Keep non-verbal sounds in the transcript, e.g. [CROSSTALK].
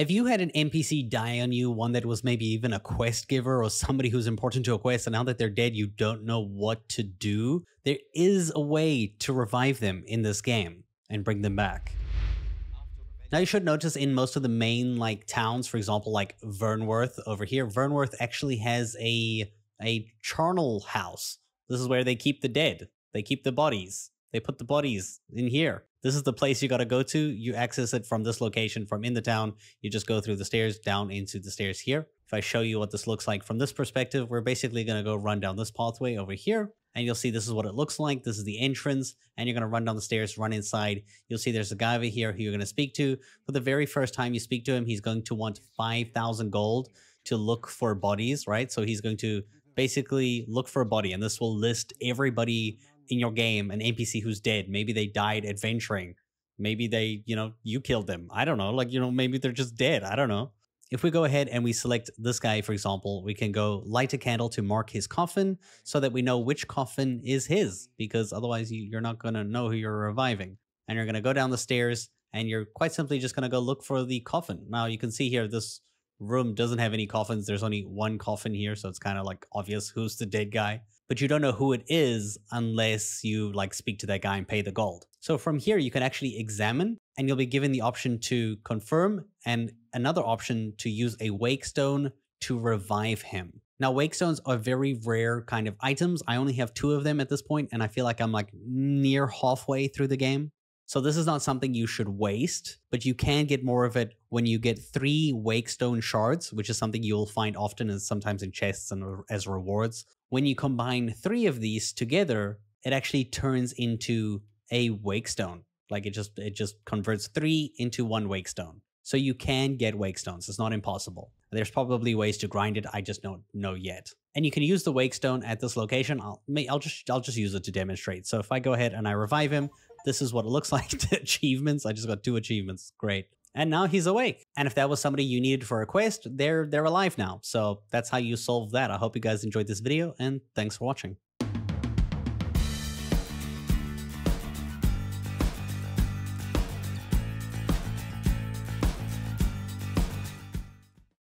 Have you had an NPC die on you, one that was maybe even a quest giver or somebody who's important to a quest, and now that they're dead, you don't know what to do? There is a way to revive them in this game and bring them back. Now you should notice in most of the main like towns, for example, like Vernworth over here, Vernworth actually has a a charnel house. This is where they keep the dead. They keep the bodies. They put the bodies in here. This is the place you got to go to. You access it from this location from in the town. You just go through the stairs down into the stairs here. If I show you what this looks like from this perspective, we're basically going to go run down this pathway over here and you'll see this is what it looks like. This is the entrance, and you're going to run down the stairs, run inside. You'll see there's a guy over here who you're going to speak to. For the very first time you speak to him, he's going to want 5,000 gold to look for bodies, right? So he's going to basically look for a body, and this will list everybody in your game, an NPC who's dead. Maybe they died adventuring. Maybe they, you know, you killed them. I don't know. Like, you know, maybe they're just dead. I don't know. If we go ahead and we select this guy, for example, we can go light a candle to mark his coffin so that we know which coffin is his, because otherwise you're not going to know who you're reviving. And you're going to go down the stairs and you're quite simply just going to go look for the coffin. Now you can see here, this room doesn't have any coffins. There's only one coffin here, so it's kind of like obvious who's the dead guy. But you don't know who it is unless you like speak to that guy and pay the gold. So from here, you can actually examine and you'll be given the option to confirm and another option to use a wake stone to revive him. Now, wake stones are very rare kind of items. I only have two of them at this point, and I feel like I'm like near halfway through the game. So this is not something you should waste, but you can get more of it when you get three wake stone shards, which is something you'll find often and sometimes in chests and as rewards. When you combine three of these together, it actually turns into a wake stone. Like it just it just converts three into one wake stone. So you can get wake stones. It's not impossible. There's probably ways to grind it. I just don't know yet. And you can use the wake stone at this location. I'll I'll just I'll just use it to demonstrate. So if I go ahead and I revive him, this is what it looks [LAUGHS] like. Achievements. I just got two achievements. Great. And now he's awake. And if that was somebody you needed for a quest, they're they're alive now. So that's how you solve that. I hope you guys enjoyed this video and thanks for watching.